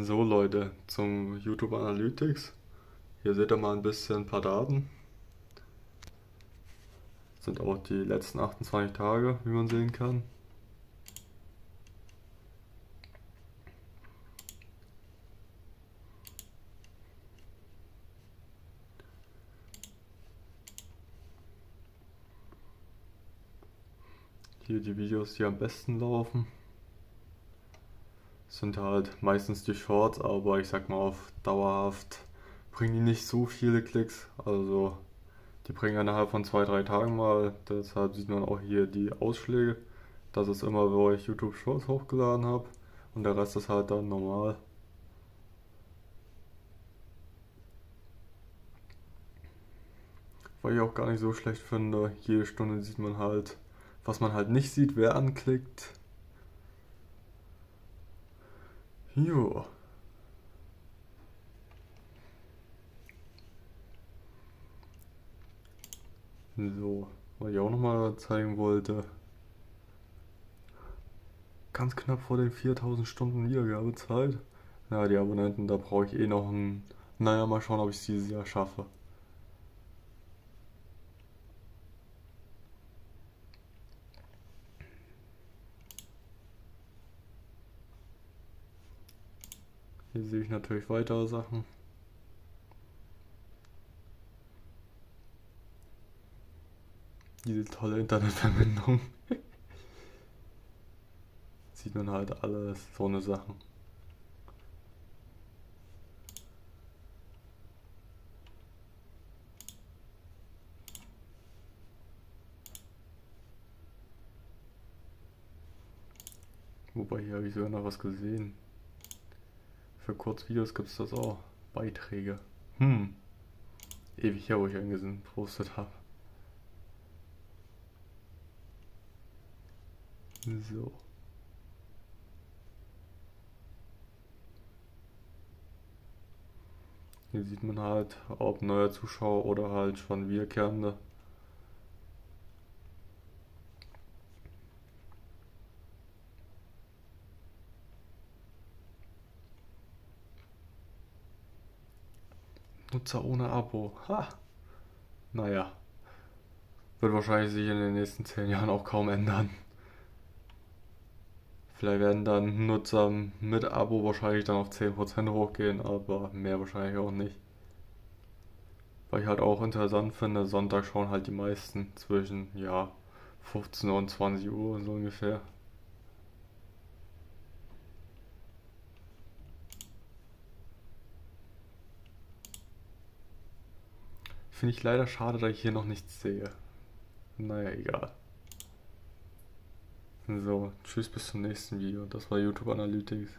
So Leute, zum YouTube Analytics. Hier seht ihr mal ein bisschen ein paar Daten. Das sind auch die letzten 28 Tage, wie man sehen kann. Hier die Videos, die am besten laufen sind halt meistens die Shorts, aber ich sag mal auf dauerhaft bringen die nicht so viele Klicks. Also die bringen innerhalb von zwei, drei Tagen mal. Deshalb sieht man auch hier die Ausschläge. Das ist immer, wo ich YouTube Shorts hochgeladen habe. Und der Rest ist halt dann normal. Weil ich auch gar nicht so schlecht finde. Jede Stunde sieht man halt, was man halt nicht sieht, wer anklickt. Jo. So, was ich auch nochmal zeigen wollte. Ganz knapp vor den 4000 Stunden Wiedergabezeit. Ja, die Abonnenten, da brauche ich eh noch ein. Naja, mal schauen, ob ich es dieses Jahr schaffe. Hier sehe ich natürlich weitere Sachen. Diese tolle Internetverbindung. Sieht man halt alles, so eine Sachen. Wobei hier habe ich sogar noch was gesehen. Für Kurzvideos gibt es das auch. Beiträge. Hm. Ewig her, wo ich einen gepostet habe. So. Hier sieht man halt, ob neuer Zuschauer oder halt schon wiederkehrende. Nutzer ohne Abo. Ha. Naja. Wird wahrscheinlich sich in den nächsten 10 Jahren auch kaum ändern. Vielleicht werden dann Nutzer mit Abo wahrscheinlich dann auf 10% hochgehen, aber mehr wahrscheinlich auch nicht. Weil ich halt auch interessant finde, Sonntag schauen halt die meisten zwischen, ja, 15 und 20 Uhr so ungefähr. Finde ich leider schade, dass ich hier noch nichts sehe. Naja, egal. So, tschüss bis zum nächsten Video. Das war YouTube Analytics.